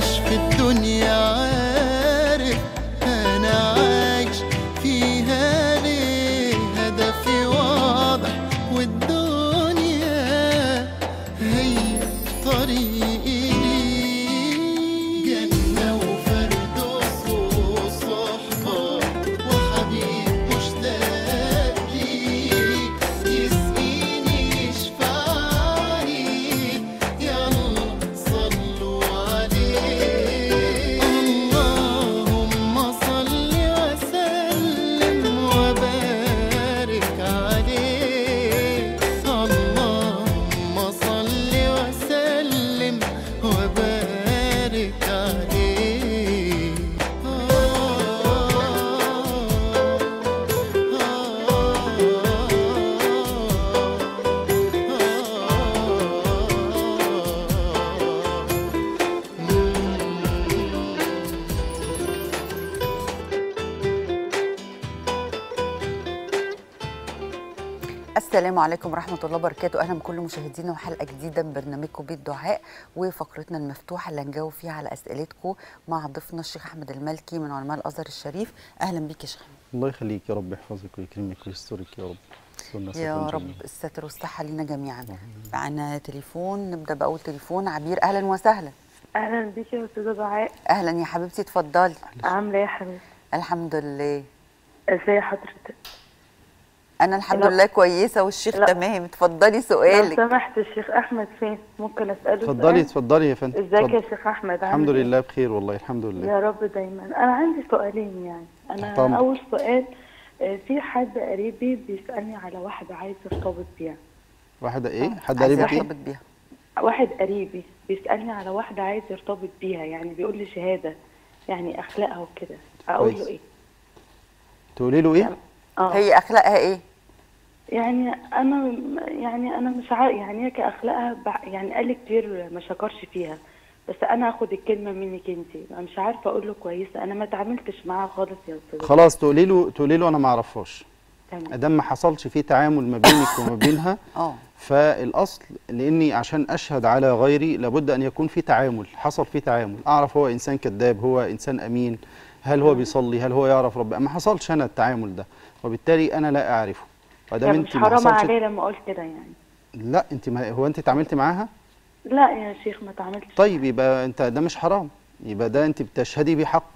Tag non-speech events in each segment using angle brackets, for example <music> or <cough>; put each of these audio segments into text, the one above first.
عايش في الدنيا. السلام عليكم ورحمة الله وبركاته. أهلا بكل مشاهدينا وحلقة جديدة من برنامجكم بيت دعاء وفقرتنا المفتوحة اللي هنجاوب فيها على أسئلتكم مع ضيفنا الشيخ أحمد المالكي من علماء الأزهر الشريف. أهلا بيك يا شيخ. الله يخليك يا رب يحفظك ويكرمك ويسترك يا رب. يا رب. الستر والصحة لينا جميعا. معانا تليفون نبدأ بأول تليفون. عبير أهلا وسهلا. أهلا بيكي يا أستاذة دعاء. أهلا يا حبيبتي اتفضلي. عاملة إيه يا حبيبتي؟ الحمد لله. إزاي حضرتك؟ أنا الحمد لا. لله كويسة والشيخ لا. تمام اتفضلي لو سؤالك سمحت الشيخ أحمد فين ممكن أسأله اتفضلي؟ اتفضلي يا فندم إزيك. يا شيخ أحمد عامل الحمد إيه؟ لله بخير والله الحمد لله يا رب دايما أنا عندي سؤالين يعني أنا أمرك. أول سؤال آه، في حد قريبي بيسألني على واحدة عايز ارتبط بيها واحدة إيه حد عايزة قريبك إيه أرتبط بيها واحد قريبي بيسألني على واحدة عايز يرتبط بيها يعني بيقول لي شهادة يعني أخلاقها وكده أقول له. إيه تقولي له إيه آه هي أخلاقها إيه؟ يعني أنا يعني أنا مش عارف يعني هي كاخلاقها بع- يعني قال لي كتير ما شكرش فيها بس أنا هاخد الكلمة منك انت أنا مش عارفة أقول له كويسه أنا ما اتعاملتش معاها خالص يا أستاذ خلاص تقولي له تقولي له أنا ما أعرفهاش. تمام. ادام ما حصلش فيه تعامل ما بينك وما بينها <laughs> آه. فالأصل لأني عشان أشهد على غيري لابد أن يكون في تعامل حصل فيه تعامل. أعرف هو إنسان كذاب هو إنسان أمين هل هو بيصلي هل هو يعرف ربنا ما حصلش أنا التعامل ده وبالتالي أنا لا أعرفه. يعني انت ما حرام عليه لما أقول كده يعني. لا أنت ما هو أنت اتعاملتي معاها؟ لا يا شيخ ما اتعاملتش طيب يبقى أنت ده مش حرام. يبقى ده أنت بتشهدي بحق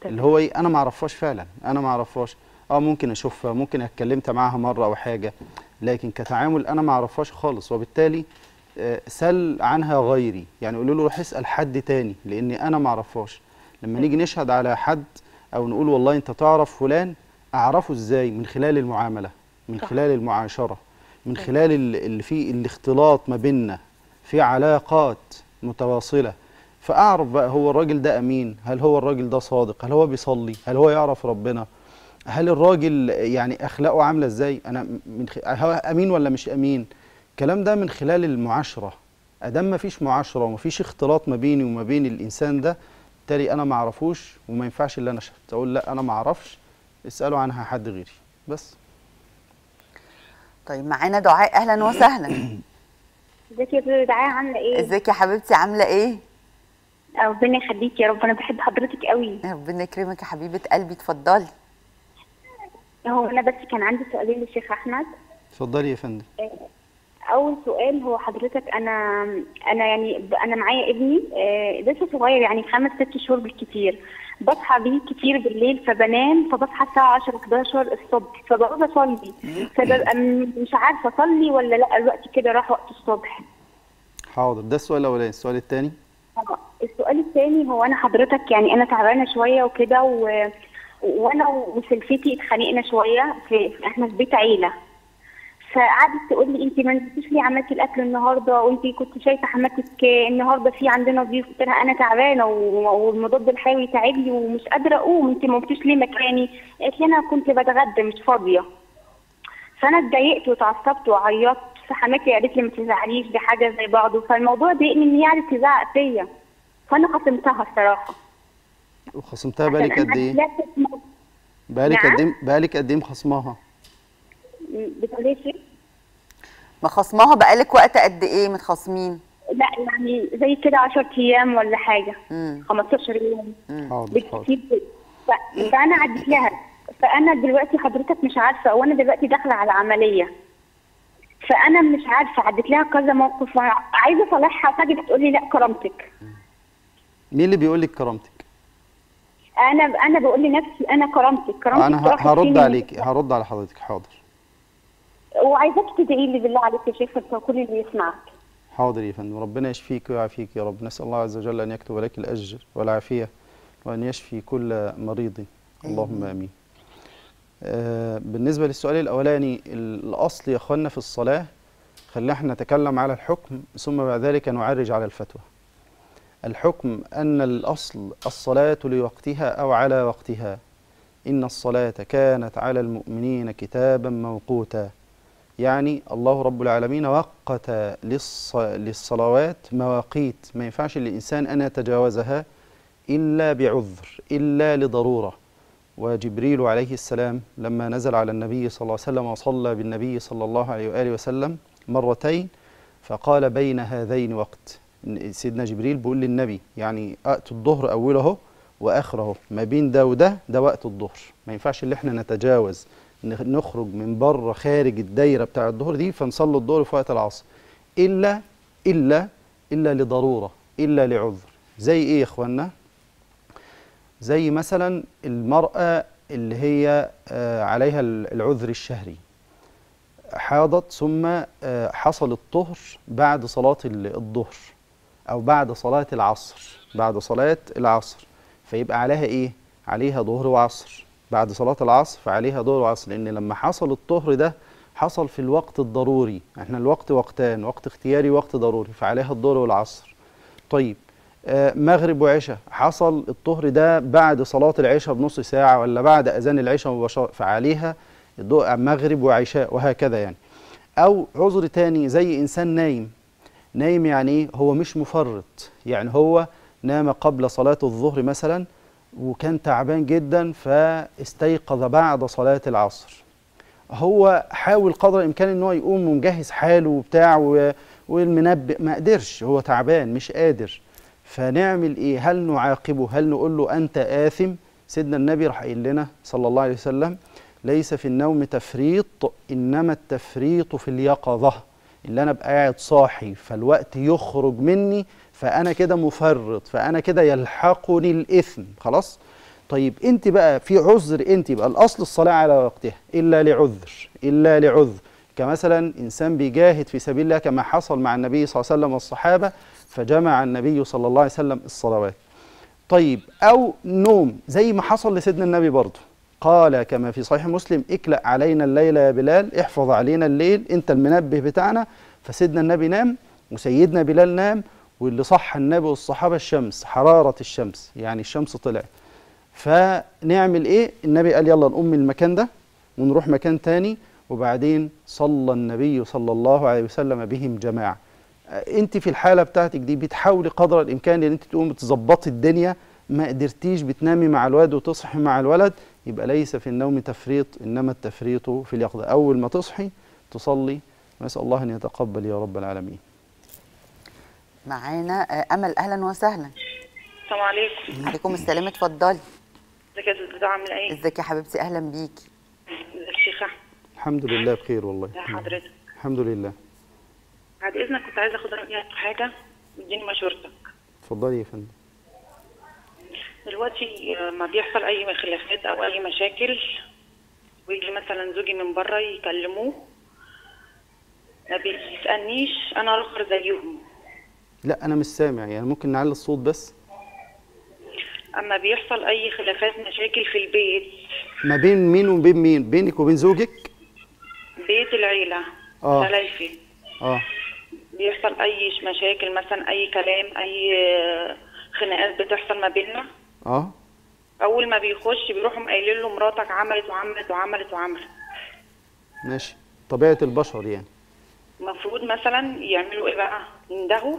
تمام. اللي هو إيه أنا ما أعرفهاش فعلا. أنا ما أعرفهاش. آه ممكن أشوفها ممكن أتكلمت معاها مرة أو حاجة. لكن كتعامل أنا ما أعرفهاش خالص. وبالتالي آه، سل عنها غيري. يعني قولوا له روح اسأل حد تاني لأني أنا ما أعرفهاش. لما نيجي نشهد على حد أو نقول والله أنت تعرف فلان أعرفه إزاي من خلال المعاملة؟ من. خلال المعاشرة من خلال ال- اللي في الاختلاط ما بيننا في علاقات متواصلة. فأعرف بقى هو الراجل ده أمين؟ هل هو الراجل ده صادق؟ هل هو بيصلي؟ هل هو يعرف ربنا؟ هل الراجل يعني أخلاقه عاملة إزاي؟ أنا من خ... هو أمين ولا مش أمين؟ الكلام ده من خلال المعاشرة. أدام ما فيش معاشرة وما فيش اختلاط ما بيني وما بين الإنسان ده بالتالي أنا ما أعرفوش وما ينفعش اللي أنا اشهد أقول لا أنا ما أعرفش اسألوا عنها حد غيري. بس. طيب معانا دعاء. أهلا وسهلا. <coughs> ازيك يا دعاء عاملة إيه؟ ازيك يا حبيبتي عاملة إيه؟ ربنا يخليك يا رب. أنا بحب حضرتك قوي. ربنا يكرمك يا حبيبة قلبي. اتفضلي. هو أنا بس كان عندي سؤالين للشيخ أحمد. اتفضلي يا فندم. أول سؤال هو حضرتك أنا أنا يعني أنا معايا ابني آه، لسه صغير يعني خمس ست شهور بالكتير. بصحى بيه كتير بالليل فبنام فبصحى الساعة 10 11 الصبح فبقعد أصلي. فببقى مش عارفة أصلي ولا لأ الوقت كده راح وقت الصبح. حاضر. ده السؤال الأولاني. السؤال الثاني السؤال الثاني هو أنا حضرتك يعني أنا تعبانة شوية وكده و... وأنا وسلفتي اتخانقنا شوية في إحنا في بيت عيلة. فقعدت تقول لي انت ما نسيتيش ليه عملتي الأكل النهارده؟ وانت كنت شايفة حماتك النهارده في عندنا ضيوف. قلت لها أنا تعبانة والمضاد الحيوي تعبني ومش قادرة أقوم. انت ما قمتيش ليه مكاني؟ قالت لي أنا كنت بتغدى مش فاضية. فأنا اتضايقت واتعصبت وعيطت. فحماتي قالت لي ما تزعليش دي حاجة زي بعضه فالموضوع ضايقني إن هي قعدت تزعق فيا. فأنا خصمتها الصراحة. وخصمتها عشان قد إيه؟ نعم؟ قد إيه؟ بالك قد إيه مخصماها؟ بتقولي شيء مخصماها بقالك وقت قد إيه متخاصمين؟ لا يعني زي كده 10 أيام ولا حاجة. مم. 15 يوم. حاضر حاضر. بالكتير فأنا عدت لها. فأنا دلوقتي حضرتك مش عارفة وأنا دلوقتي داخلة على عمليه فأنا مش عارفة عدت لها كذا موقف. عايزة اصالحها فجاه بتقول لي لا كرامتك. مين اللي بيقول لك كرامتك؟ أنا أنا بقول لنفسي أنا كرامتك. كرامتك أنا هرد فين؟ عليك هرد على حضرتك حاضر. وعايزاك تدعي لي بالله عليك يا شيخ كل اللي يسمعك. حاضر يا فندم. ربنا يشفيك ويعافيك يا رب. نسأل الله عز وجل أن يكتب لك الأجر والعافية وأن يشفي كل مريض. اللهم آمين. آه بالنسبة للسؤال الأولاني الأصل يا أخوانا في الصلاة خلينا إحنا نتكلم على الحكم ثم بعد ذلك نعرج على الفتوى. الحكم أن الأصل الصلاة لوقتها أو على وقتها. إن الصلاة كانت على المؤمنين كتابا موقوتا. يعني الله رب العالمين وقت للص... للصلوات مواقيت. ما ينفعش للإنسان أن يتجاوزها إلا بعذر إلا لضرورة. وجبريل عليه السلام لما نزل على النبي صلى الله عليه وسلم وصلى بالنبي صلى الله عليه وآله وسلم مرتين فقال بين هذين وقت. سيدنا جبريل بيقول للنبي يعني وقت الظهر أوله وآخره. ما بين ده وده ده وقت الظهر. ما ينفعش اللي إحنا نتجاوز. نخرج من بره خارج الدايرة بتاع الظهر دي فنصلي الظهر في وقت العصر. الا الا إلا لضرورة إلا لعذر. زي إيه يا اخوانا زي مثلا المرأة اللي هي آه، عليها ال- العذر الشهري. حاضت ثم آه، حصل الطهر بعد صلاة ال- الظهر أو بعد صلاة العصر بعد صلاة العصر. فيبقى عليها إيه؟ عليها ظهر وعصر. بعد صلاة العصر فعليها ظهر وعصر لأن لما حصل الطهر ده حصل في الوقت الضروري. إحنا الوقت وقتان وقت اختياري وقت ضروري فعليها الظهر والعصر. طيب آه، مغرب وعشاء حصل الطهر ده بعد صلاة العشاء بنص ساعة ولا بعد أذان العشاء مباشرة فعليها الضوء مغرب وعشاء وهكذا يعني. أو عذر تاني زي إنسان نايم. نايم يعني إيه؟ هو مش مفرط. يعني هو نام قبل صلاة الظهر مثلا وكان تعبان جدا فاستيقظ بعد صلاة العصر. هو حاول قدر الإمكان إن هو يقوم ومجهز حاله وبتاع و- والمنبه. ما قدرش هو تعبان مش قادر. فنعمل إيه؟ هل نعاقبه؟ هل نقول له أنت آثم؟ سيدنا النبي راح قايل لنا صلى الله عليه وسلم ليس في النوم تفريط إنما التفريط في اليقظة. اللي أنا أبقى قاعد صاحي فالوقت يخرج مني فأنا كده مفرط فأنا كده يلحقني الإثم. خلاص؟ طيب أنت بقى في عذر أنت بقى الأصل الصلاة على وقتها إلا لعذر إلا لعذر. كمثلا إنسان بيجاهد في سبيل الله كما حصل مع النبي صلى الله عليه وسلم والصحابة فجمع النبي صلى الله عليه وسلم الصلوات. طيب أو نوم زي ما حصل لسيدنا النبي برضه. قال كما في صحيح مسلم اكلأ علينا الليل يا بلال احفظ علينا الليل أنت المنبه بتاعنا. فسيدنا النبي نام وسيدنا بلال نام واللي صح النبي والصحابة الشمس حرارة الشمس يعني الشمس طلعت. فنعمل إيه؟ النبي قال يلا نقوم من المكان ده ونروح مكان تاني وبعدين صلى النبي صلى الله عليه وسلم بهم جماعة. أنت في الحالة بتاعتك دي بتحاولي قدر الإمكان إن أنت تقومي تظبطي الدنيا ما قدرتيش بتنامي مع الواد وتصحي مع الولد يبقى ليس في النوم تفريط إنما التفريط في اليقظة. أول ما تصحي تصلي نسأل الله أن يتقبل يا رب العالمين. معانا آه، أمل أهلا وسهلا. السلام عليكم. عليكم السلام اتفضلي. ازيك يا أستاذ عاملة إيه؟ ازيك يا حبيبتي؟ أهلا بيكي. ازيك يا شيخه الحمد لله بخير والله. حضرتك. الحمد لله. بعد إذنك كنت عايزة أخد رأيك في حاجة واديني مشورتك. اتفضلي يا فندم. دلوقتي ما بيحصل أي خلافات أو أي مشاكل ويجي مثلا زوجي من بره يكلموه ما بيسألنيش أنا اخر زيهم لا أنا مش سامع يعني ممكن نعلي الصوت بس؟ أما بيحصل أي خلافات مشاكل في البيت. ما بين مين وبين مين؟ بينك وبين زوجك؟ بيت العيلة آه. سلايفي آه. بيحصل أي مشاكل مثلا أي كلام أي خناقات بتحصل ما بيننا؟ آه. أول ما بيخش بيروحوا قايلين له مراتك عملت وعملت وعملت وعملت. ماشي. طبيعة البشر يعني. المفروض مثلا يعملوا إيه بقى؟ يندهوا؟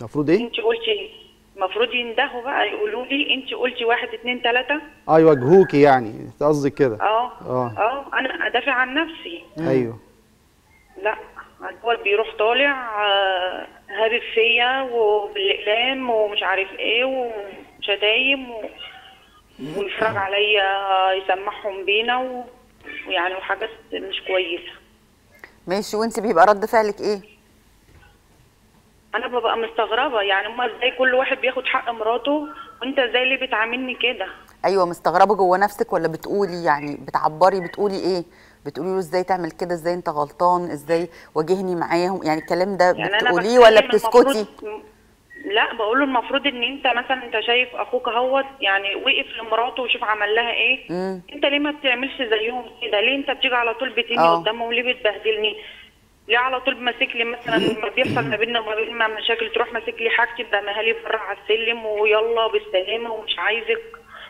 المفروض إيه؟ انت قلتي المفروض يندهوا بقى يقولوا لي انت قلتي واحد اتنين تلاتة. آه يواجهوكي يعني أنت قصدك كده. آه. آه. أنا أدافع عن نفسي. أيوه. لا هو بيروح طالع آه، هابب فيا وبالإقلام ومش عارف إيه وشتايم و... ويفرج عليا يسمعهم بينا و... ويعني وحاجات مش كويسة. ماشي وانت بيبقى رد فعلك إيه؟ أنا ببقى مستغربة يعني هما إزاي كل واحد بياخد حق مراته وانت إزاي ليه بتعاملني كده؟ أيوه مستغربة جوه نفسك ولا بتقولي يعني بتعبري بتقولي إيه؟ بتقولي له إزاي تعمل كده إزاي أنت غلطان إزاي واجهني معاهم؟ يعني الكلام ده يعني بتقوليه ولا بتسكتي؟ لا بقول له المفروض إن أنت مثلا أنت شايف أخوك أهوت يعني وقف لمراته وشوف عمل لها إيه. مم. أنت ليه ما بتعملش زيهم كده؟ ليه أنت بتيجي على طول بتيجي آه. قدامهم ليه بتبهدلني؟ ليه على طول ماسك لي مثلا <laughs> ما بيحصل ما بيننا وما بين مشاكل تروح ماسك لي حاجتي برميها لي بره على السلم ويلا بالسلامه ومش عايزك.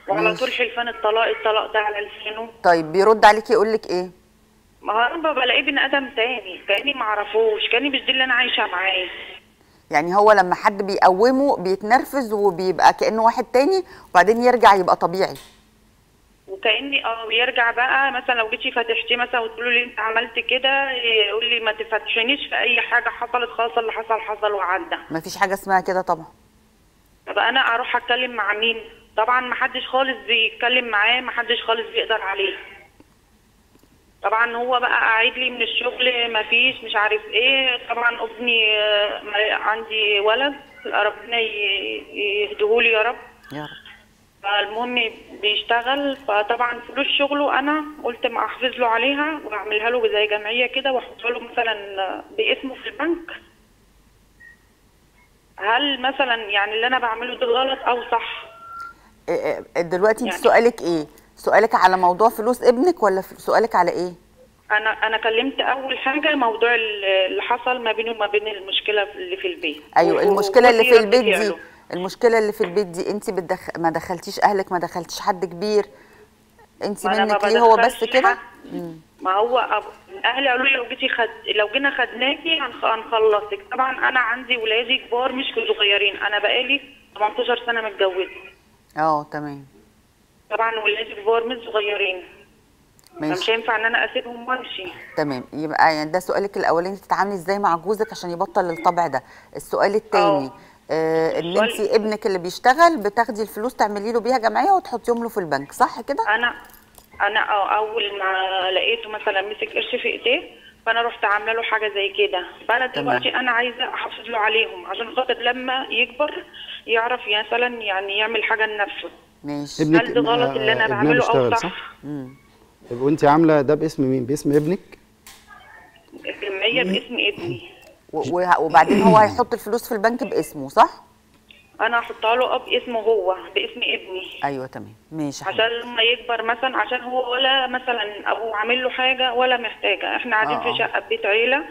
وعلى. طول حلفان الطلاق الطلاق ده على لسانه. طيب بيرد عليكي يقول لك إيه؟ ما هو أنا بلاقيه بني آدم تاني كأني ما أعرفوش كأني مش دي اللي أنا عايشة معاه. يعني هو لما حد بيقومه بيتنرفز وبيبقى كأنه واحد تاني وبعدين يرجع يبقى طبيعي. وكأني آه يرجع بقى مثلا لو جيتي فتحتيه مثلا وتقولوا لي أنت عملت كده يقول لي ما تفتحنيش في أي حاجة حصلت خلاص اللي حصل حصل وعدى. مفيش حاجة اسمها كده طبعا. طب أنا أروح أتكلم مع مين؟ طبعا ما حدش خالص بيتكلم معاه ما حدش خالص بيقدر عليه. طبعا هو بقى قاعد لي من الشغل ما فيش مش عارف إيه. طبعا أبني آه، ما- عندي ولد ربنا يهديهولي يا رب. يا رب. فالمهم بيشتغل فطبعا فلوس شغله أنا قلت ما أحافظ له عليها وأعملها له زي جمعية كده واحطها له مثلا باسمه في البنك. هل مثلا يعني اللي أنا بعمله ده غلط أو صح؟ إيه إيه دلوقتي أنت يعني- سؤالك إيه؟ سؤالك على موضوع فلوس ابنك ولا سؤالك على إيه؟ أنا أنا كلمت أول حاجة موضوع اللي حصل ما بينه وما بين المشكلة اللي في البيت. أيوه المشكلة اللي في البيت دي. المشكلة اللي في البيت دي انت بتدخ... ما دخلتيش أهلك ما دخلتيش حد كبير. انت منك ليه هو بس كده. ما هو أب- أهلي قالوا لي لو جيتي خد... لو جينا خدناكي هنخ... هنخلصك. طبعا أنا عندي ولادي كبار مش صغيرين. أنا بقالي 18 سنة متجوزة. آه تمام. طبعا ولادي كبار مش صغيرين. ماشي. هينفع إن أنا أسيبهم وأمشي. تمام. يبقى يعني ده سؤالك الأولاني تتعاملي إزاي مع جوزك عشان يبطل الطبع ده؟ السؤال التاني آه ان السؤال- انت ابنك اللي بيشتغل بتاخدي الفلوس تعملي له بيها جمعية وتحطيهم له في البنك صح كده أنا أنا أول ما لقيته مثلا مسك قرش في إيديه فأنا رحت عاملة له حاجة زي كده فأنا. دلوقتي أنا عايزة أحافظ له عليهم عشان خاطر لما يكبر يعرف مثلا يعني يعمل حاجة لنفسه ماشي ابنك هل ده غلط اللي أنا بعمله أو صح؟ صح؟ طب وانت عاملة ده باسم مين؟ باسم ابنك؟ الجمعيه باسم ابني وبعدين هو هيحط الفلوس في البنك باسمه صح؟ أنا هحطها له اب اسمه هو باسم ابني. أيوه تمام. ماشي عشان لما يكبر مثلا عشان هو ولا مثلا أبوه عامل له حاجة ولا محتاجة. إحنا قاعدين آه، آه. في شقة بيت عيلة.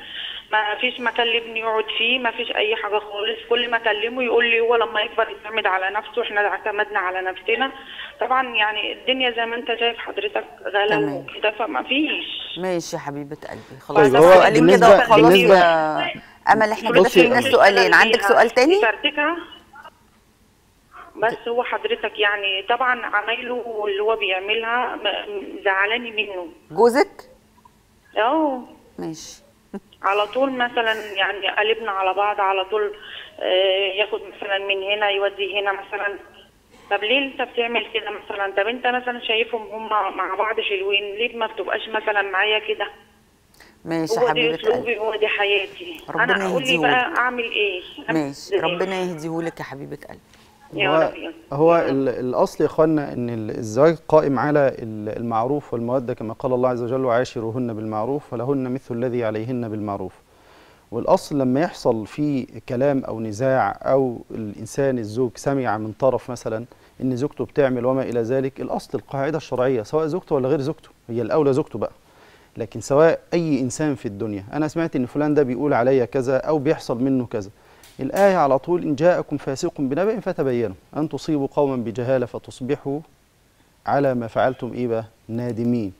ما فيش مكان لابني يقعد فيه ما فيش أي حاجة خالص. كل ما أكلمه يقول لي هو لما يكبر يعتمد على نفسه إحنا اعتمدنا على نفسنا. طبعا يعني الدنيا زي ما أنت شايف حضرتك غلا. وكده فما فيش. ماشي يا حبيبة قلبي. خلاص طيب، سؤالين كده يا أمل إحنا كده فهمنا السؤالين عندك سؤال تاني؟ بس هو حضرتك يعني طبعا عمايله اللي هو بيعملها زعلاني منه. جوزك؟ آه ماشي. على طول مثلا يعني قلبنا على بعض على طول آه، ياخد مثلا من هنا يودي هنا مثلا. طب ليه انت بتعمل كده مثلا؟ طب انت مثلا شايفهم هم مع بعض حلوين ليه ما بتبقاش مثلا معايا كده؟ ماشي يا هو دي أسلوبي هو دي حياتي. ربنا أنا أقول لي. بقى أعمل إيه؟ ماشي؟ ربنا يهديهولك يا حبيبة قلبي. هو, هو الأصل يا إخوانا إن ال- الزواج قائم على ال- المعروف والمودة كما قال الله عز وجل وعاشروهن بالمعروف ولهن مثل الذي عليهن بالمعروف. والأصل لما يحصل في كلام أو نزاع أو الإنسان الزوج سمع من طرف مثلا إن زوجته بتعمل وما إلى ذلك الأصل القاعدة الشرعية سواء زوجته ولا غير زوجته هي الأولى زوجته بقى. لكن سواء أي إنسان في الدنيا أنا سمعت إن فلان ده بيقول عليا كذا أو بيحصل منه كذا الآية على طول إن جاءكم فاسق بنبأ فتبينوا. أن تصيبوا قوما بجهالة فتصبحوا على ما فعلتم إيه بقى؟ نادمين.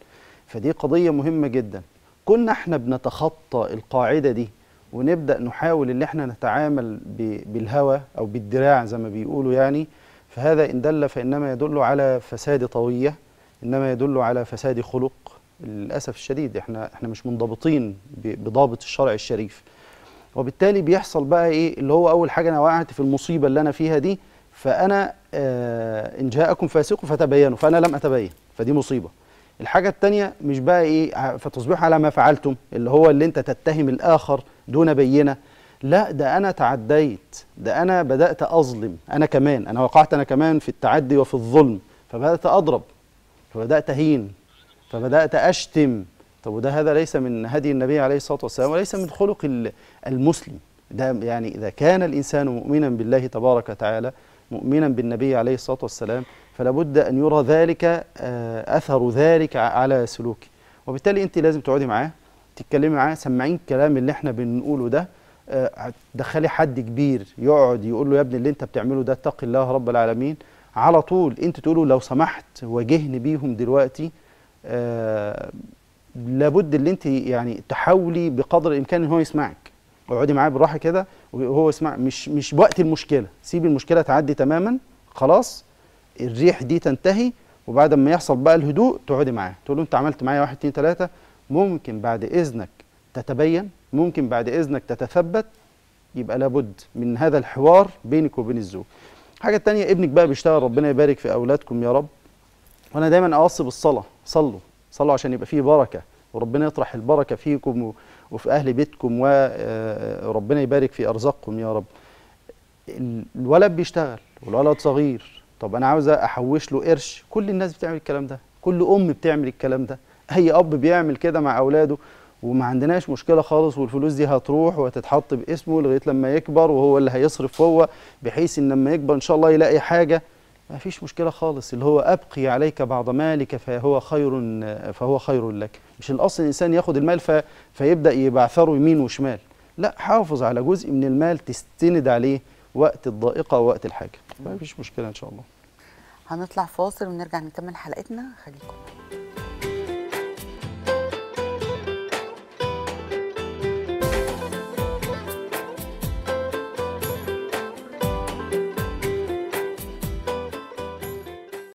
فدي قضية مهمة جدا. كنا إحنا بنتخطى القاعدة دي ونبدأ نحاول إن إحنا نتعامل بالهوى أو بالدراع زي ما بيقولوا يعني. فهذا إن دل فإنما يدل على فساد طوية إنما يدل على فساد خلق. للأسف الشديد إحنا إحنا مش منضبطين بضابط الشرع الشريف. وبالتالي بيحصل بقى إيه؟ اللي هو أول حاجة أنا وقعت في المصيبة اللي أنا فيها دي فأنا آه إن جاءكم فاسق فتبينوا فأنا لم أتبين فدي مصيبة. الحاجة الثانية مش بقى إيه؟ فتصبحوا على ما فعلتم اللي هو اللي أنت تتهم الآخر دون بينة. لا ده أنا تعديت ده أنا بدأت أظلم أنا كمان أنا وقعت أنا كمان في التعدي وفي الظلم فبدأت أضرب فبدأت أهين فبدأت أشتم. طب وده هذا ليس من هدي النبي عليه الصلاة والسلام وليس من خلق ال- المسلم. ده يعني إذا كان الإنسان مؤمنا بالله تبارك وتعالى مؤمنا بالنبي عليه الصلاة والسلام فلا بد أن يرى ذلك آه، أثر ذلك على سلوكه. وبالتالي أنت لازم تقعدي معاه تتكلمي معاه سمعين الكلام اللي إحنا بنقوله ده آه، هتدخلي حد كبير يقعد يقول له يا ابني اللي أنت بتعمله ده اتق الله رب العالمين. على طول أنت تقولوا لو سمحت واجهني بيهم دلوقتي آه لابد اللي انت يعني تحاولي بقدر الامكان ان هو يسمعك. اقعدي معاه بالراحة كده وهو يسمع. مش مش وقت المشكلة. سيبي المشكلة تعدي تماما خلاص. الريح دي تنتهي وبعد ما يحصل بقى الهدوء تقعدي معاه. تقول له انت عملت معايا واحد اتنين تلاتة. ممكن بعد إذنك تتبين ممكن بعد إذنك تتثبت. يبقى لابد من هذا الحوار بينك وبين الزوج. الحاجة التانيه ابنك بقى بيشتغل ربنا يبارك في أولادكم يا رب. وأنا دايما اوصي بالصلاه صلوا. صلوا عشان يبقى فيه بركة. وربنا يطرح البركة فيكم وفي أهل بيتكم وربنا يبارك في أرزاقكم يا رب. ال- الولد بيشتغل والولد صغير. طب أنا عاوزه أحوش له قرش. كل الناس بتعمل الكلام ده. كل أم بتعمل الكلام ده. أي أب بيعمل كده مع أولاده. وما عندناش مشكلة خالص والفلوس دي هتروح وهتتحط باسمه لغاية لما يكبر وهو اللي هيصرف هو بحيث إن لما يكبر إن شاء الله يلاقي حاجة ما فيش مشكلة خالص. اللي هو أبقي عليك بعض مالك فهو خير فهو خير لك. مش الأصل الإنسان ياخد المال ف... فيبدأ يبعثره يمين وشمال. لا حافظ على جزء من المال تستند عليه وقت الضائقة ووقت الحاجة. ما فيش مشكلة إن شاء الله. هنطلع فاصل ونرجع نكمل حلقتنا. خليكم